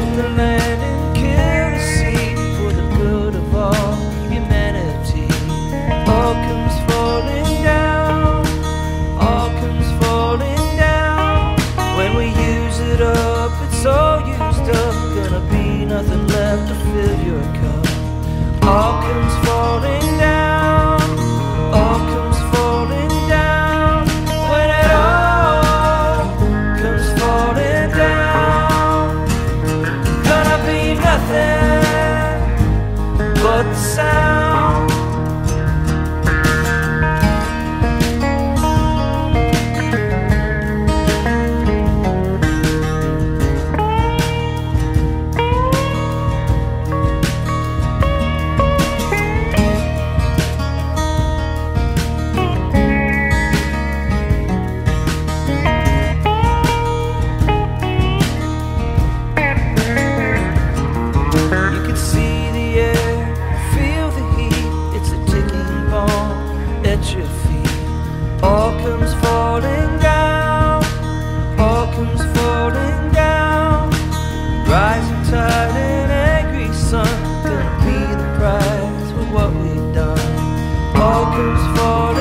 the land for the good of all humanity. All comes falling down, all comes falling down. When we use it up, it's all used up. Gonna be nothing left to fill your cup. All comes falling down. focus for